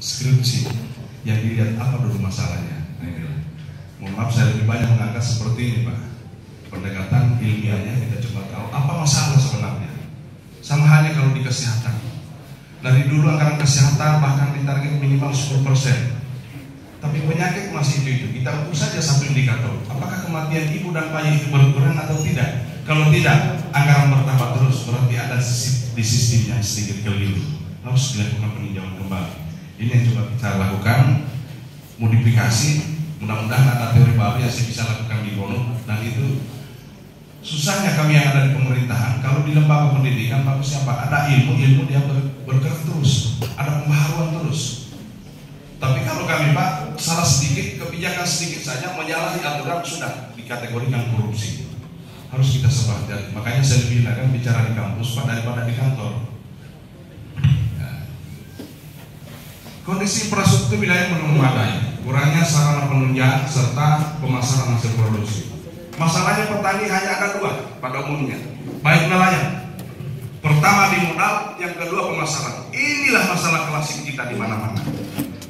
skripsi yang dilihat apa dulu masalahnya. Nah, inilah. Mohon maaf saya lebih banyak mengangkat seperti ini Pak. Pendekatan ilmiahnya kita coba tahu apa masalah sebenarnya. Sama halnya kalau di kesehatan. Dari dulu anggaran kesehatan bahkan ditarget minimal 10 Tapi penyakit masih itu itu. Kita ukur saja satu indikator. Apakah kematian ibu dan bayi itu berkurang atau tidak? Kalau tidak, anggaran bertambah terus. Berarti ada di sistemnya sedikit keliru. Harus dilakukan peninjauan kembali. Ini yang coba kita lakukan. Modifikasi. Mudah-mudahan ada teori baru yang saya bisa lakukan di Gunung. Dan itu susahnya kami yang ada di pemerintahan kalau di lembaga pendidikan bagusnya apa ada ilmu ilmu dia ber, bergerak terus ada pembaharuan terus tapi kalau kami pak salah sedikit kebijakan sedikit saja menyalahi aturan sudah dikategorikan korupsi harus kita sebar makanya saya lebih kan bicara di kampus pak daripada di kantor kondisi infrastruktur wilayah belum memadai kurangnya sarana penunjang serta pemasaran hasil produksi Masalahnya petani hanya ada dua pada umumnya, baik nelayan. Pertama di modal, yang kedua pemasaran. Inilah masalah klasik kita di mana-mana.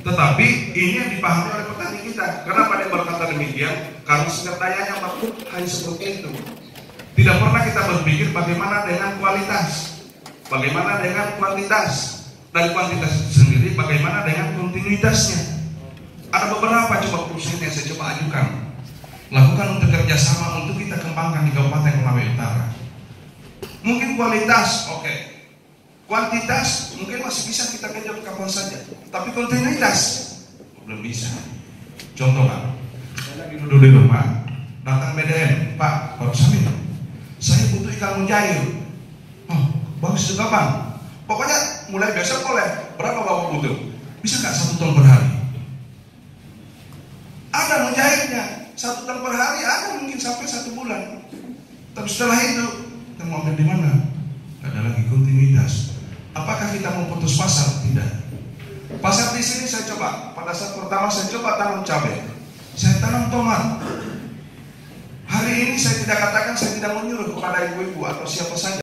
Tetapi ini yang dipahami oleh petani kita. Kenapa dia berkata demikian? Karena sumber dayanya waktu hanya seperti itu. Tidak pernah kita berpikir bagaimana dengan kualitas, bagaimana dengan kuantitas, dan kuantitas sendiri bagaimana dengan kontinuitasnya. Ada beberapa coba perusahaan yang saya coba ajukan lakukan untuk kerjasama untuk kita kembangkan di Kabupaten Konawe Utara. Mungkin kualitas, oke. Okay. Kuantitas mungkin masih bisa kita genjot kapan saja. Tapi kontinuitas belum bisa. Contoh pak, saya lagi duduk di rumah, datang BDN, Pak, Pak Samin, saya butuh ikan mujair. Oh, bagus juga bang. Pokoknya mulai besok boleh. Berapa bapak butuh? Bisa nggak satu ton per hari? Ada mujairnya, satu ton per hari ada mungkin sampai satu bulan. Tapi setelah itu kita mau di mana? Ada lagi kontinuitas. Apakah kita mau putus pasar? Tidak. Pasar di sini saya coba. Pada saat pertama saya coba tanam cabai. Saya tanam tomat. Hari ini saya tidak katakan saya tidak menyuruh kepada ibu-ibu atau siapa saja.